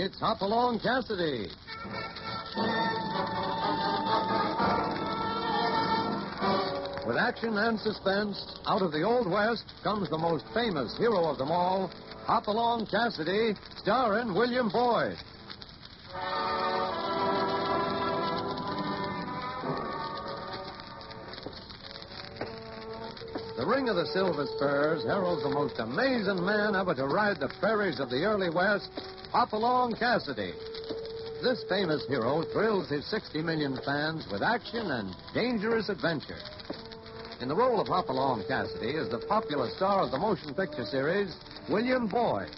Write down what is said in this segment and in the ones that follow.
It's Hopalong Cassidy. With action and suspense, out of the Old West comes the most famous hero of them all, Hopalong Cassidy, starring William Boyd. Ring of the Silver Spurs heralds the most amazing man ever to ride the prairies of the early West, Hopalong Cassidy. This famous hero thrills his 60 million fans with action and dangerous adventure. In the role of Hopalong Cassidy is the popular star of the motion picture series, William Boyd.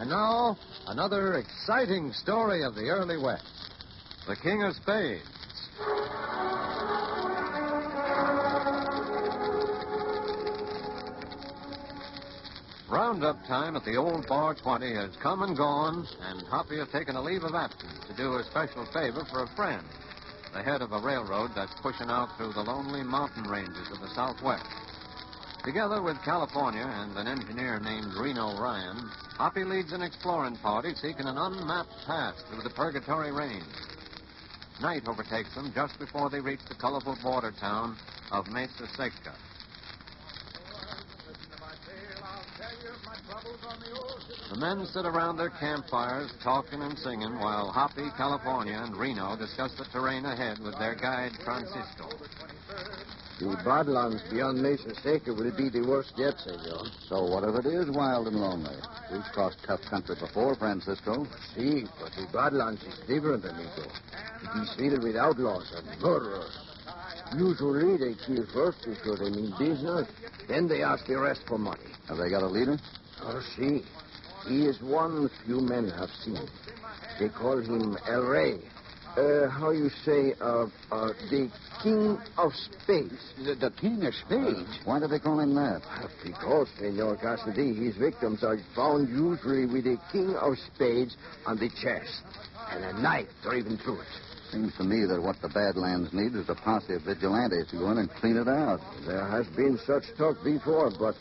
And now, another exciting story of the early West The King of Spades. Roundup time at the old Bar 20 has come and gone, and Hoppy has taken a leave of absence to do a special favor for a friend, the head of a railroad that's pushing out through the lonely mountain ranges of the Southwest. Together with California and an engineer named Reno Ryan, Hoppy leads an exploring party seeking an unmapped path through the Purgatory Range. Night overtakes them just before they reach the colorful border town of Mesa Seca. The men sit around their campfires talking and singing while Hoppy, California, and Reno discuss the terrain ahead with their guide, Francisco. The badlands beyond Mesa Seca will be the worst yet, senor. So what if it is wild and lonely? We've crossed tough country before, Francisco. See, but the badlands is different, amigo. It is filled with outlaws and murderers. Usually they kill first because they mean business. Then they ask the rest for money. Have they got a leader? Oh, see. He is one few men have seen. They call him El Rey. Uh, how you say, uh, uh, the King of Spades. The, the King of Spades? Why do they call him that? Because, Senor Cassidy, his victims are found usually with a King of Spades on the chest and a knife driven through it. Seems to me that what the Badlands need is a posse of vigilantes to go in and clean it out. There has been such talk before, but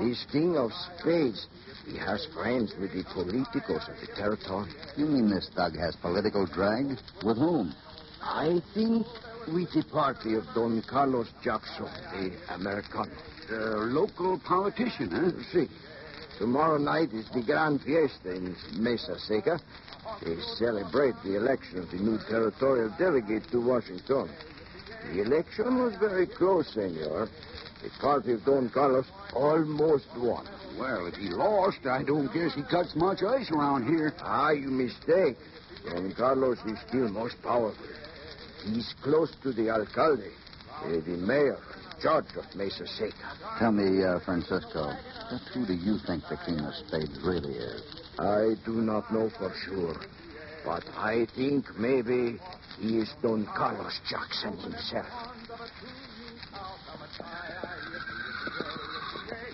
this King of Spades, he has friends with the politicos of the territory. You mean this thug has political drag? With whom? I think with the party of Don Carlos Jackson, the American. A local politician, eh? huh? See, tomorrow night is the Grand Fiesta in Mesa Seca. They celebrate the election of the new territorial delegate to Washington. The election was very close, senor. The party of Don Carlos almost won. Well, if he lost, I don't guess he cuts much ice around here. Ah, you mistake. Don Carlos is still most powerful. He's close to the alcalde, uh, the mayor, judge of Mesa Seca. Tell me, uh, Francisco, just who do you think the King of Spades really is? I do not know for sure, but I think maybe he is Don Carlos Jackson himself.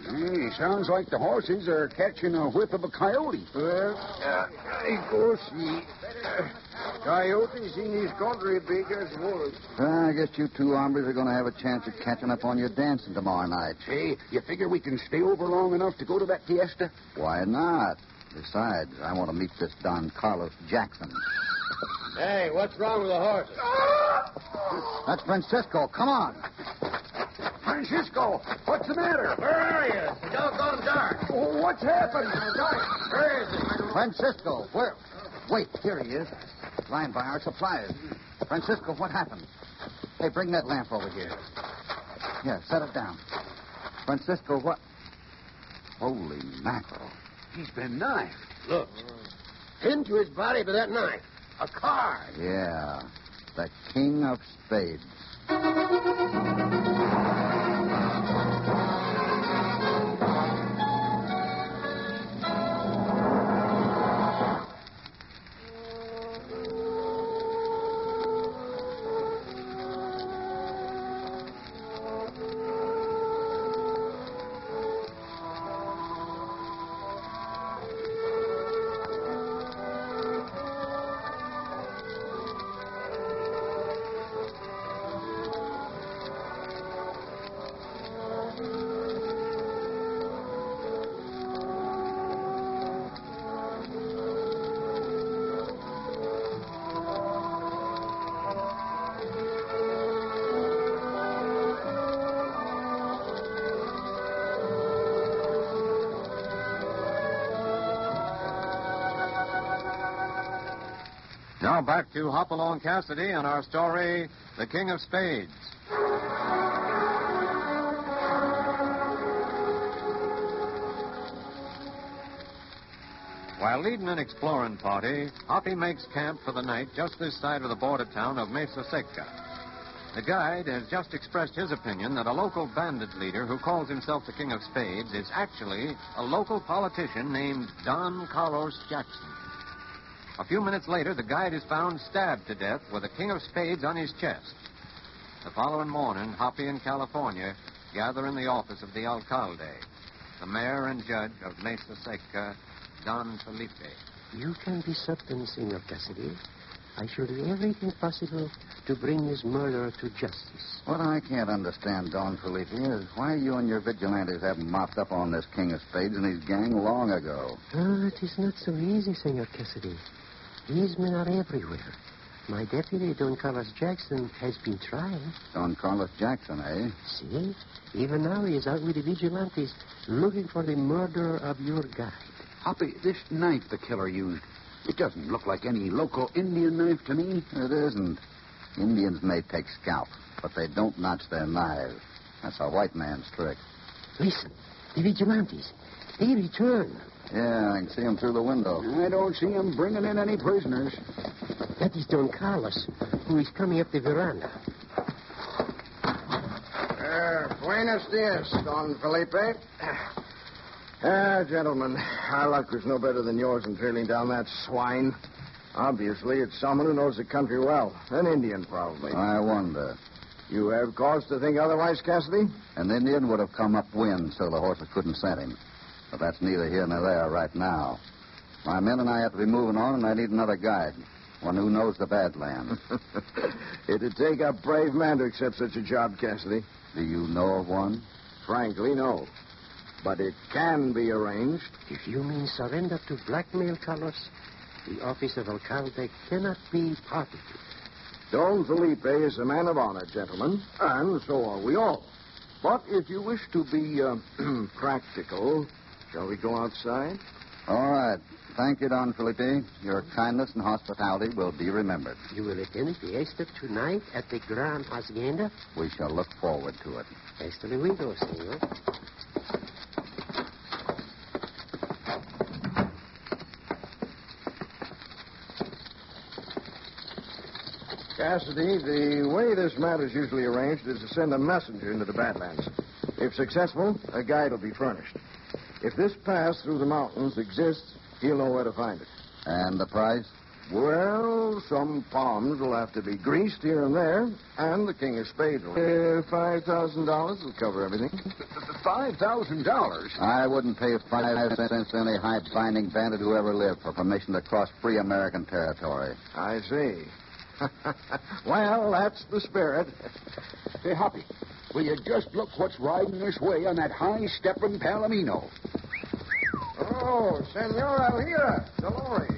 Hey, sounds like the horses are catching a whiff of a coyote. Well, uh, I go see. Uh, coyotes in this country big as wolves. I guess you two hombres are going to have a chance of catching up on your dancing tomorrow night. Hey, you figure we can stay over long enough to go to that fiesta? Why not? Besides, I want to meet this Don Carlos Jackson. Hey, what's wrong with the horses? That's Francisco. Come on. Francisco, what's the matter? Where are you? It's doggone dark. Oh, what's happened? Where is it? Francisco, where? Wait, here he is. Lying by our supplies. Francisco, what happened? Hey, bring that lamp over here. Yeah, set it down. Francisco, what? Holy mackerel. He's been knifed. Look. Pinned to his body by that knife. A card. Yeah, the King of Spades. Now back to Hopalong Cassidy and our story, The King of Spades. While leading an exploring party, Hoppy makes camp for the night just this side of the border town of Mesa Seca. The guide has just expressed his opinion that a local bandit leader who calls himself the King of Spades is actually a local politician named Don Carlos Jackson. A few minutes later, the guide is found stabbed to death with a King of Spades on his chest. The following morning, Hoppy and California gather in the office of the alcalde, the mayor and judge of Mesa Seca, Don Felipe. You can be certain, Senor Cassidy. I shall do everything possible to bring this murderer to justice. What I can't understand, Don Felipe, is why you and your vigilantes haven't mopped up on this King of Spades and his gang long ago. Oh, it is not so easy, Senor Cassidy. These men are everywhere. My deputy, Don Carlos Jackson, has been trying. Don Carlos Jackson, eh? See? Even now he is out with the vigilantes looking for the murderer of your guide. Hoppy, this knife the killer used, it doesn't look like any local Indian knife to me. It isn't. Indians may take scalp, but they don't notch their knives. That's a white man's trick. Listen, the vigilantes. They return. Yeah, I can see him through the window. I don't see him bringing in any prisoners. That is Don Carlos, who is coming up the veranda. Uh, buenos dias, Don Felipe. Ah, gentlemen, our luck was no better than yours in trailing down that swine. Obviously, it's someone who knows the country well. An Indian, probably. I wonder. You have cause to think otherwise, Cassidy? An Indian would have come upwind so the horses couldn't scent him. But that's neither here nor there right now. My men and I have to be moving on, and I need another guide. One who knows the Badlands. It'd take a brave man to accept such a job, Cassidy. Do you know of one? Frankly, no. But it can be arranged. If you mean surrender to blackmail, Carlos, the office of alcalde cannot be parted to. Don Felipe is a man of honor, gentlemen, and so are we all. But if you wish to be uh, practical, shall we go outside? All right. Thank you, Don Felipe. Your kindness and hospitality will be remembered. You will attend the fiesta tonight at the Gran Hacienda? We shall look forward to it. Hasta luego, senor. Cassidy, the way this matter's usually arranged is to send a messenger into the Badlands. If successful, a guide will be furnished. If this pass through the mountains exists, he'll know where to find it. And the price? Well, some palms will have to be greased here and there, and the King of Spades will. Uh, $5,000 will cover everything. Five thousand dollars. I wouldn't pay five cents to any high binding bandit who ever lived for permission to cross free American territory. I see. well, that's the spirit. Hey, Hoppy, will you just look what's riding this way on that high-stepping Palomino? Oh, Senor Alhira, Dolores.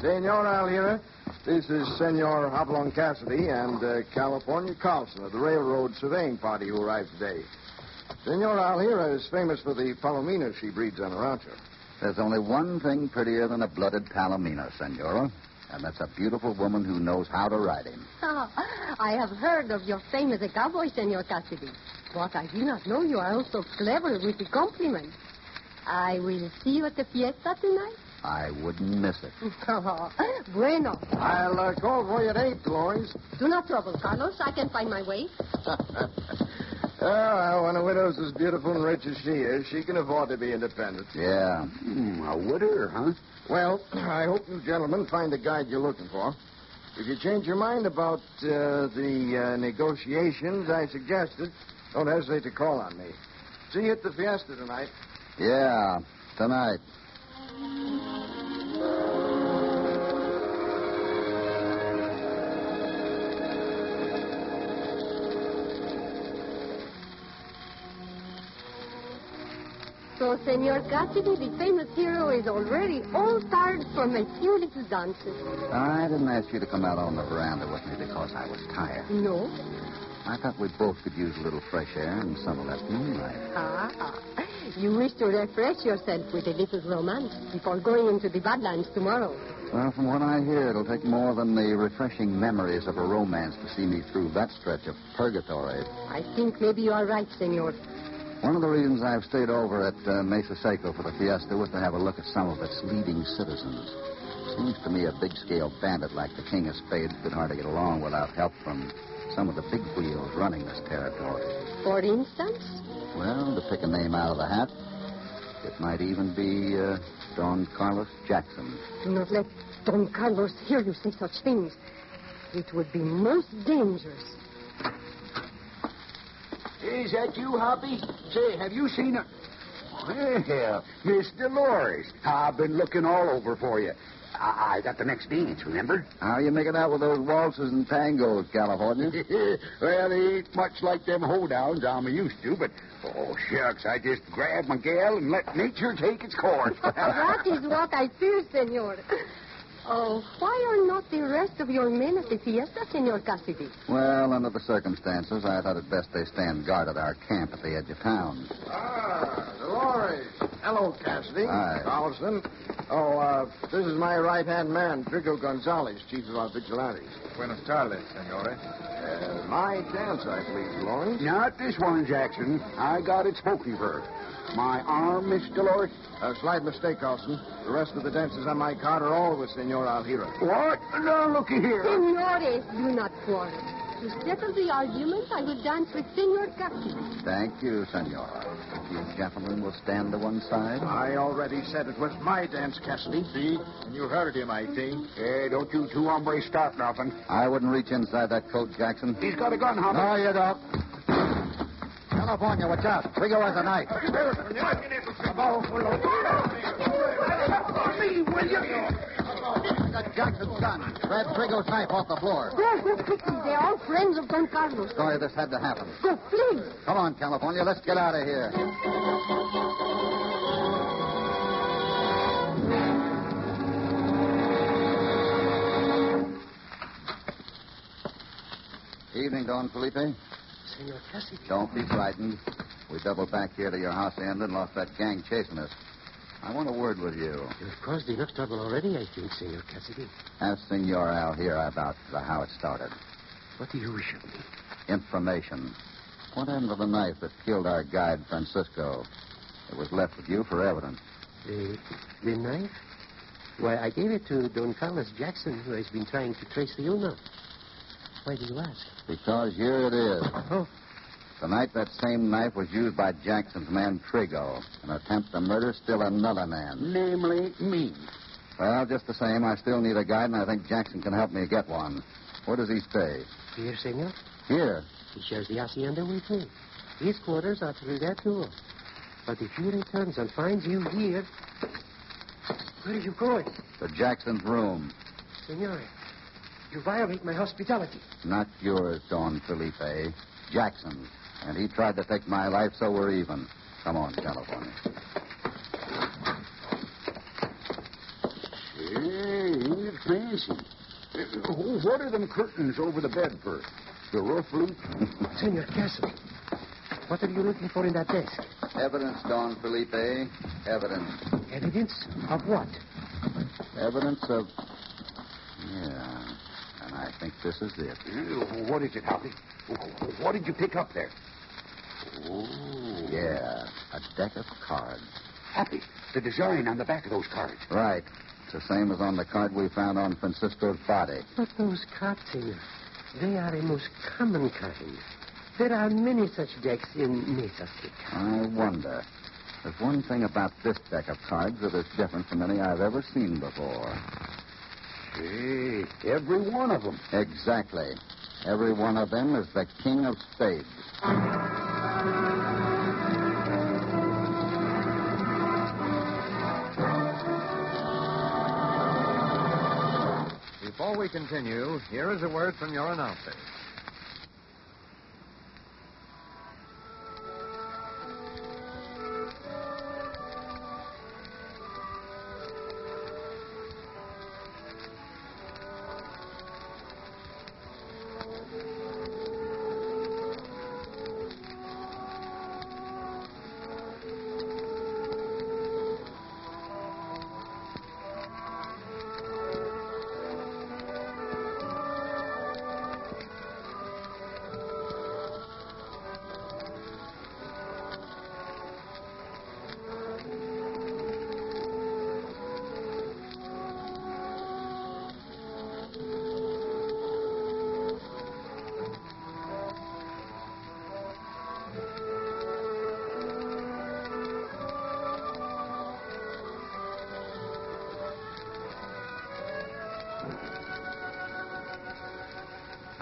Senor Alhira, this is Senor Hopalong Cassidy and uh, California Carlson of the railroad surveying party who arrived today. Senor Alhira is famous for the Palomino she breeds on her rancho. There's only one thing prettier than a blooded Palomino, Senora, and that's a beautiful woman who knows how to ride him. Ah, I have heard of your fame as a cowboy, Senor Cassidy. But I do not know you are also clever with the compliment. I will see you at the fiesta tonight. I wouldn't miss it. bueno. I'll uh, call for you at 8, Dolores. Do not trouble, Carlos. I can find my way. Oh, when a widow's as beautiful and rich as she is, she can afford to be independent. Yeah. Hmm, a widder, huh? Well, I hope you gentlemen find the guide you're looking for. If you change your mind about uh, the uh, negotiations I suggested, don't hesitate to call on me. See you at the fiesta tonight. Yeah, tonight. So, Senor Cassidy, the famous hero, is already all tired from a few little dances. I didn't ask you to come out on the veranda with me because I was tired. No? I thought we both could use a little fresh air and some of that moonlight. Ah, ah. You wish to refresh yourself with a little romance before going into the Badlands tomorrow. Well, from what I hear, it'll take more than the refreshing memories of a romance to see me through that stretch of purgatory. I think maybe you are right, senor. One of the reasons I've stayed over at uh, Mesa Seca for the fiesta was to have a look at some of its leading citizens. Seems to me a big-scale bandit like the King of Spades could hardly get along without help from some of the big wheels running this territory. For instance? Well, to pick a name out of the hat, it might even be uh, Don Carlos Jackson. Do not let Don Carlos hear you say such things. It would be most dangerous. Is that you, Hoppy? Say, have you seen her? Well, Miss Dolores, I've been looking all over for you. I, I got the next dance, remember? How are you making out with those waltzes and tangos, California? well, they ain't much like them hoedowns I'm used to, but, oh, shucks, I just grab my gal and let nature take its course. that is what I fear, senor. Oh, why are not the rest of your men at the fiesta, Senor Cassidy? Well, under the circumstances, I thought it best they stand guard at our camp at the edge of town. Ah, Dolores. Hello, Cassidy. Hi. Carlson. Oh, uh, this is my right-hand man, Trigo Gonzalez, chief of our vigilantes. Buenas tardes, senores. Uh, my dance, I believe, Dolores. Not this one, Jackson. I got it spoken for. My arm, Miss Dolores? A slight mistake, Carlson. The rest of the dancers on my card are all with Senor Alhira. What? Now, looky here. Senores, do not quarrel. To settle the argument, I will dance with Senor Cassidy. Thank you, senor. If you gentlemen will stand to one side. I already said it was my dance, Cassidy. See? And you heard him, I think. Hey, don't you two hombres start nothing. I wouldn't reach inside that coat, Jackson. He's got a gun, Hoppy. No, you don't. California, watch out. Trigo has a knife. Me, will you? Got Jackson's gun. Grab Trigo's knife off the floor. Go, go quickly. They are all friends of Don Carlos. Sorry this had to happen. Go, please. Come on, California. Let's get out of here. Evening, Don Felipe. Senor Cassidy. Don't be frightened. We doubled back here to your house and lost that gang chasing us. I want a word with you. You've caused enough trouble already, I think, Senor Cassidy. Ask Senor Alhira about the, how it started. What do you wish of me? Information. What happened to the knife that killed our guide, Francisco? It was left with you for evidence. The, the knife? Why, I gave it to Don Carlos Jackson, who has been trying to trace the owner. Why do you ask? Because here it is. Oh, Tonight, that same knife was used by Jackson's man, Trigo. In an attempt to murder still another man. Namely, me. Well, just the same, I still need a guide, and I think Jackson can help me get one. Where does he stay? here, Senor. Here. He shares the hacienda with me. His quarters are through that door. But if he returns and finds you here... Where are you going? To Jackson's room. Senor, you violate my hospitality. Not yours, Don Felipe. Jackson's. And he tried to take my life, so we're even. Come on, California. Hey, ain't it fancy? Uh, What are them curtains over the bed for? The roof leak? Senor Cassidy, what are you looking for in that desk? Evidence, Don Felipe. Evidence. Evidence of what? Evidence of. Yeah. And I think this is it. Uh, What is it, Hoppy? What did you pick up there? Oh. Yeah. A deck of cards. Hoppy, the design on the back of those cards. Right. It's the same as on the card we found on Francisco's body. But those cards, senor, they are a most common kind. There are many such decks in Mesa Seca. I wonder. There's one thing about this deck of cards that is different from any I've ever seen before. Hey, every one of them. Exactly. Every one of them is the king of spades. Before we continue, here is a word from your announcer.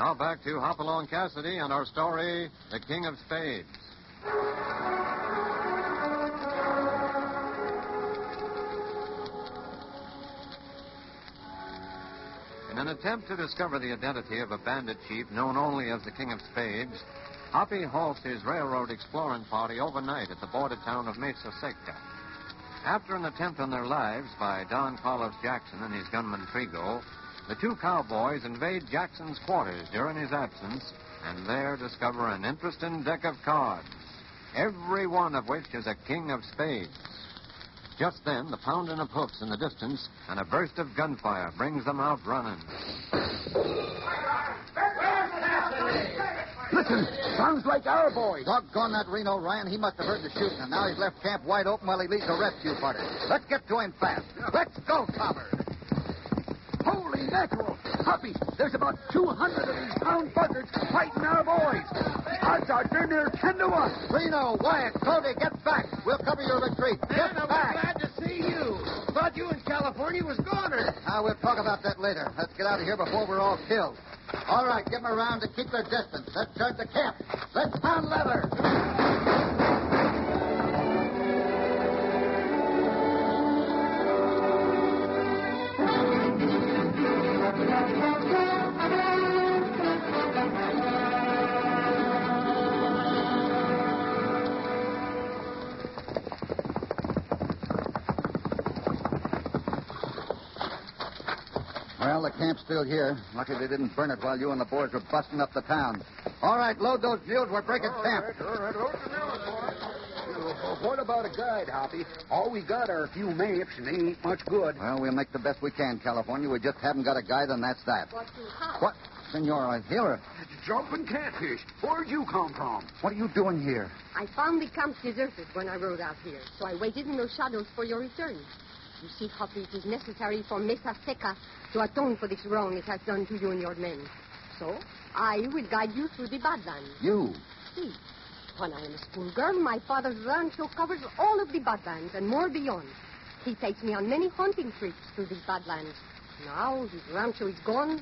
Now back to Hopalong Cassidy and our story, The King of Spades. In an attempt to discover the identity of a bandit chief known only as the King of Spades, Hoppy halts his railroad exploring party overnight at the border town of Mesa Seca. After an attempt on their lives by Don Carlos Jackson and his gunman Trigo, the two cowboys invade Jackson's quarters during his absence and there discover an interesting deck of cards, every one of which is a king of spades. Just then, the pounding of hoofs in the distance and a burst of gunfire brings them out running. Listen, sounds like our boys. Doggone that Reno Ryan. He must have heard the shooting, and now he's left camp wide open while he leads a rescue party. Let's get to him fast. Let's go, Topper. Holy mackerel! Hoppy, there's about 200 of these pound buzzards fighting our boys. Odds are darn near 10 to 1. Reno, Wyatt, Cody, get back. We'll cover your retreat. Get back. glad to see you. Thought you in California was goner. Now, we'll talk about that later. Let's get out of here before we're all killed. All right, give 'em a round to keep their distance. Let's start the camp. Let's pound leather. Well, camp's still here. Lucky they didn't burn it while you and the boys were busting up the town. All right, load those mules. We're breaking camp. What about a guide, Hoppy? All we got are a few maps, and they ain't much good. Well, we'll make the best we can, California. We just haven't got a guide, and that's that. What you have? What? Senora, here. Jumping catfish. Where'd you come from? What are you doing here? I found the camp deserted when I rode out here, so I waited in those shadows for your return. You see, Hoppy, it is necessary for Mesa Seca to atone for this wrong it has done to you and your men. So, I will guide you through the Badlands. You. See, when I am a schoolgirl, my father's rancho covers all of the Badlands and more beyond. He takes me on many hunting trips through these Badlands. Now his rancho is gone,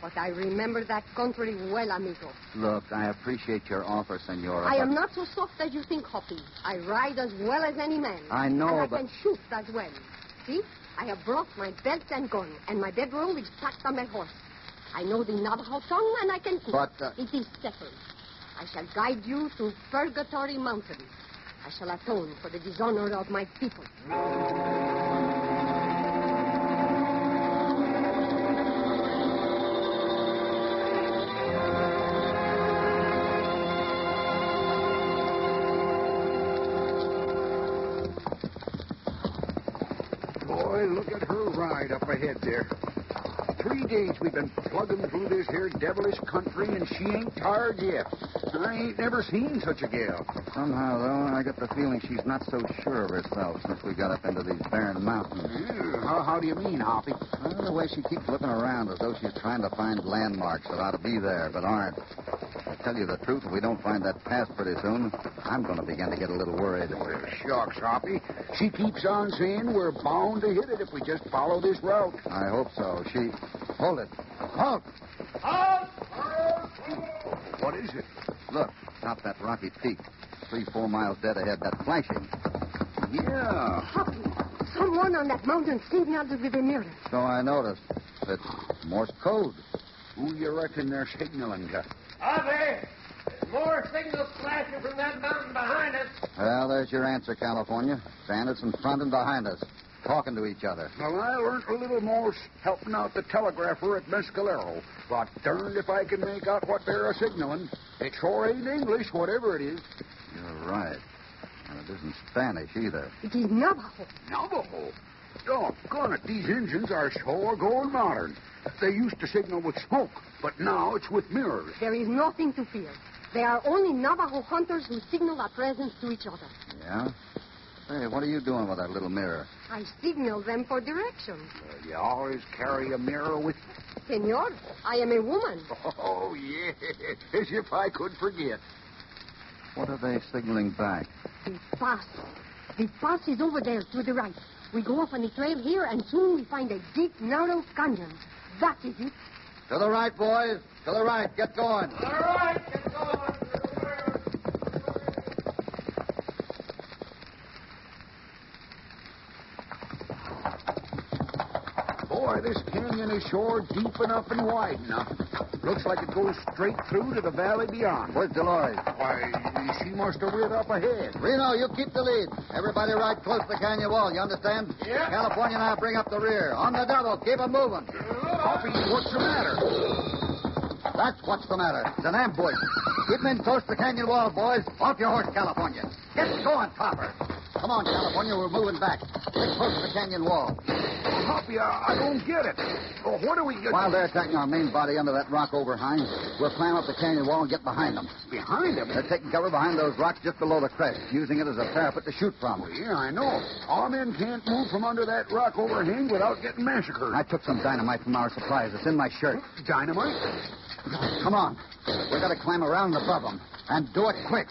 but I remember that country well, amigo. Look, I appreciate your offer, Senora. I am not so soft as you think, Hoppy. I ride as well as any man. I know, and I but- can shoot as well. See, I have brought my belt and gun, and my bedroll is packed on my horse. I know the Navajo tongue, and I can cook. But, uh, It is settled. I shall guide you to Purgatory Mountain. I shall atone for the dishonor of my people. Ride up ahead there. Three days we've been plugging through this here devilish country, and she ain't tired yet. I ain't never seen such a gal. Somehow, though, I get the feeling she's not so sure of herself since we got up into these barren mountains. Yeah, how, how do you mean, Hoppy? Well, the way she keeps looking around as though she's trying to find landmarks that ought to be there but aren't. To tell you the truth, if we don't find that pass pretty soon, I'm going to begin to get a little worried. Well, shucks, Hoppy. She keeps on saying we're bound to hit it if we just follow this route. I hope so. She. Hold it. Halt! What is it? Look, top that rocky peak. Three, four miles dead ahead. That flashing. Yeah. Hoppy, someone on that mountain signaled with a mirror. So I noticed. It's Morse code. Who you reckon they're signaling to? Ave! There's more signals flashing from that mountain behind us. Well, there's your answer, California. Bandits in front and behind us, talking to each other. Well, I learned a little more helping out the telegrapher at Mescalero. But darned if I can make out what they're signaling. It sure ain't English, whatever it is. You're right. And it isn't Spanish either. It is Navajo. Navajo. Doggone it, these engines are sure going modern. They used to signal with smoke, but now it's with mirrors. There is nothing to fear. They are only Navajo hunters who signal our presence to each other. Yeah? Hey, what are you doing with that little mirror? I signal them for direction. Uh, you always carry a mirror with you? Senor, I am a woman. Oh, yeah. As if I could forget. What are they signaling back? The pass. The pass is over there to the right. We go off on the trail here, and soon we find a deep, narrow canyon. That is it. To the right, boys. To the right. Get going. All right. Get going. Boy, this canyon is sure deep enough and wide enough. Looks like it goes straight through to the valley beyond. Where's Dolores? Why, she must have reared up ahead. Reno, you keep the lead. Everybody ride close to the canyon wall, you understand? Yeah. California and I bring up the rear. On the double. Keep 'em moving. Hoppy, what's the matter? That's what's the matter. It's an ambush. Keep in close to the canyon wall, boys. Off your horse, California. Get going, Topper. Come on, California. We're moving back. Get close to the canyon wall. Hoppy, I, I don't get it. Oh, what are we going While they're attacking our main body under that rock overhang, we'll climb up the canyon wall and get behind them. behind them? They're taking cover behind those rocks just below the crest, using it as a parapet to shoot from. Oh, yeah, I know. Our men can't move from under that rock overhang without getting massacred. I took some dynamite from our supplies. It's in my shirt. Dynamite? Come on. We've got to climb around above them. And do it quick.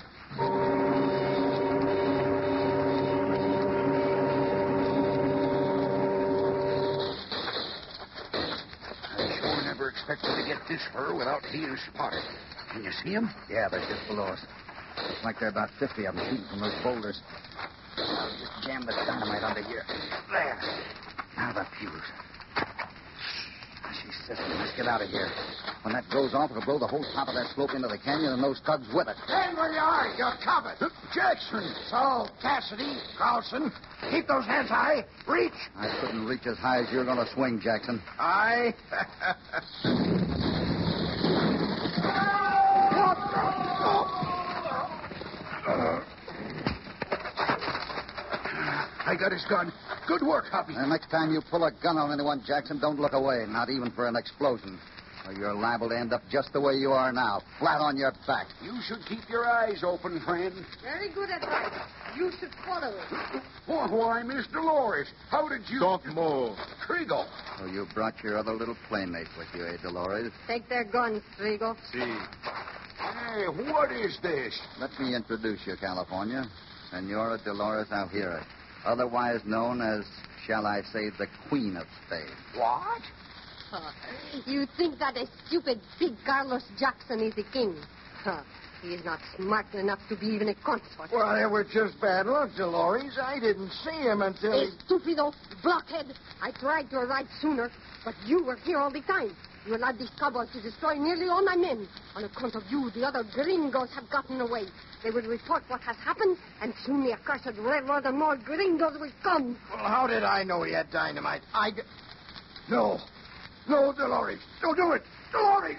I sure never expected to get this fur without being spotted. Can you see him? Yeah, they're just below us. Looks like there are about 50 of them shooting from those boulders. I'll just jam the dynamite under here. There. Now the fuse. Let's get out of here. When that goes off, it'll blow the whole top of that slope into the canyon and those thugs with it. Stand where you are. You're covered. Jackson! So, Cassidy, Carlson, keep those hands high. Reach. I couldn't reach as high as you're going to swing, Jackson. Aye. I got his gun. Good work, Hoppy. The next time you pull a gun on anyone, Jackson, don't look away, not even for an explosion. Or you're liable to end up just the way you are now, flat on your back. You should keep your eyes open, friend. Very good advice. You should follow it. Why, why, Miss Dolores, how did you... Don't move. Trigo. So you brought your other little playmate with you, eh, Dolores? Take their guns, Trigo. See. Hey, what is this? Let me introduce you, California. Senora Dolores Alhira, otherwise known as, shall I say, the Queen of Spades. What? Huh. You think that a stupid big Carlos Jackson is the king? Huh. He is not smart enough to be even a consort. Well, it was just bad luck, Dolores. I didn't see him until A he... stupido blockhead. I tried to arrive sooner, but you were here all the time. You allowed these cowboys to destroy nearly all my men. On account of you, the other gringos have gotten away. They will report what has happened, and soon the accursed railroad and more gringos will come. Well, how did I know he had dynamite? I... d- No. No, Dolores. Don't do it. Dolores!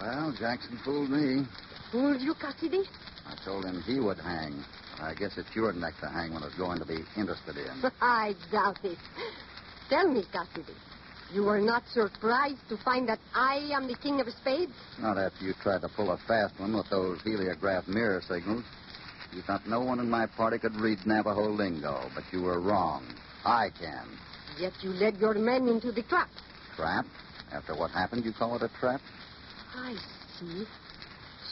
Well, Jackson fooled me. Fooled you, Cassidy? I told him he would hang. I guess it's your neck to hang when it's going to be interested in. I doubt it. Tell me, Cassidy, you were not surprised to find that I am the king of spades? Not after you tried to pull a fast one with those heliograph mirror signals. You thought no one in my party could read Navajo lingo, but you were wrong. I can. Yet you led your men into the trap. Trap? After what happened, you call it a trap? I see.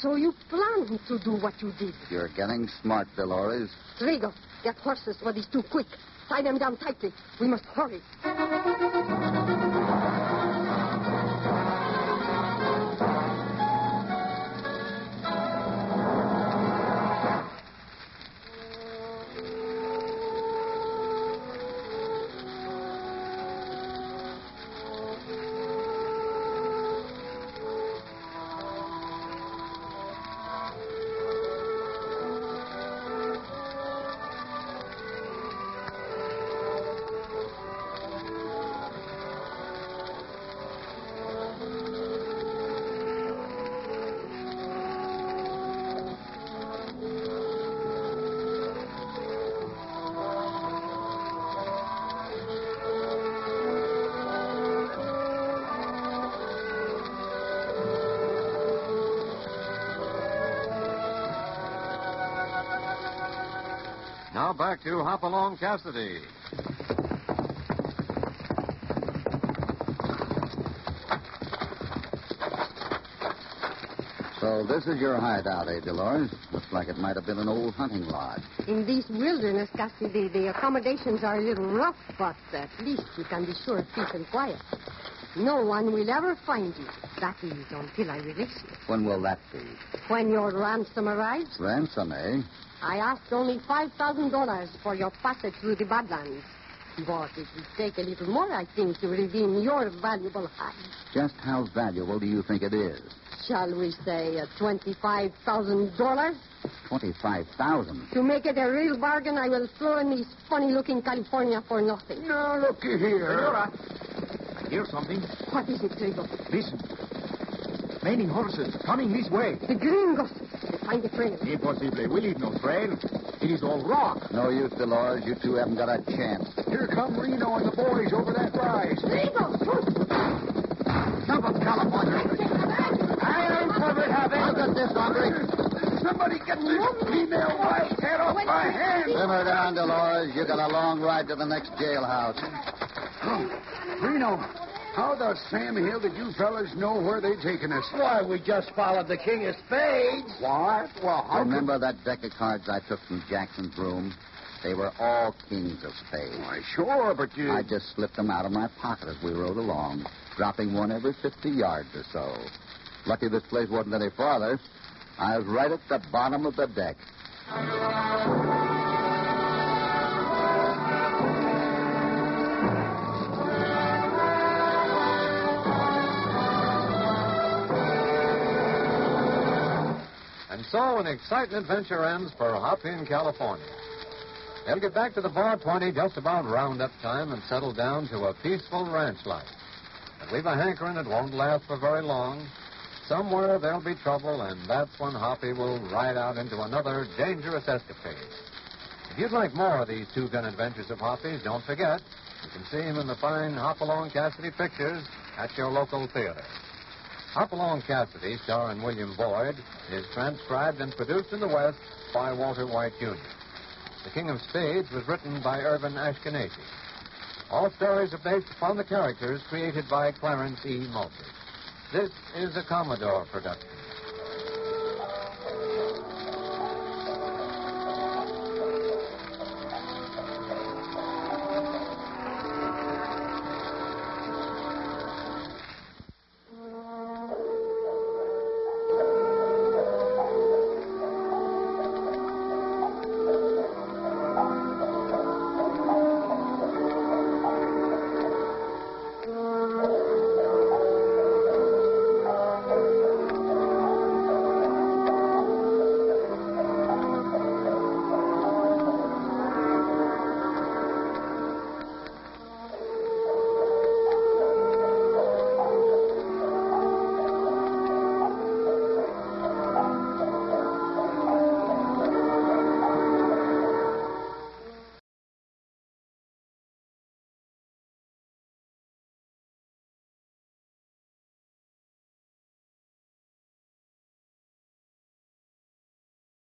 So you planned to do what you did. You're getting smart, Dolores. Trigo, get horses these two quick. Tie them down tightly. We must hurry. Now back to Hopalong Cassidy. So So this is your hideout, eh, Dolores? Looks like it might have been an old hunting lodge. In this wilderness, Cassidy, the, the accommodations are a little rough, but at least you can be sure of peace and quiet. No one will ever find you. That is until I release you. When will that be? When your ransom arrives, Ransom, eh? I asked only $5,000 for your passage through the Badlands. But it will take a little more, I think, to redeem your valuable hide. Just how valuable do you think it is? Shall we say uh, $25,000? Twenty-five thousand. To make it a real bargain, I will throw in this funny-looking California for nothing. Now, looky here. I hear something. What is it, Trigo? Listen. Raining horses coming this way. The gringos. They find a trail. Impossible. We leave no trail. It is all rock. No use, Dolores. You two haven't got a chance. Here come Reno and the boys over that rise. Jump up, California. I ain't covered, Hoppy. Look at this, hombre. Somebody get this female white head off my hand. Simmer down, Dolores. You got a long ride to the next jailhouse. Reno, how the Sam Hill did you fellas know where they'd taken us? Why, we just followed the king of spades. What? Well, how Remember that deck of cards I took from Jackson's room? They were all kings of spades. Why, sure, but you... I just slipped them out of my pocket as we rode along, dropping one every 50 yards or so. Lucky this place wasn't any farther. I was right at the bottom of the deck. So an exciting adventure ends for Hoppy in California. They'll get back to the Bar 20 just about roundup time and settle down to a peaceful ranch life. But we've a hankering it won't last for very long. Somewhere there'll be trouble, and that's when Hoppy will ride out into another dangerous escapade. If you'd like more of these two-gun adventures of Hoppy's, don't forget, you can see him in the fine Hopalong Cassidy pictures at your local theater. Hopalong Cassidy, starring William Boyd, is transcribed and produced in the West by Walter White, Jr. The King of Spades was written by Irvin Ashkenazi. All stories are based upon the characters created by Clarence E. Mulford. This is a Commodore production.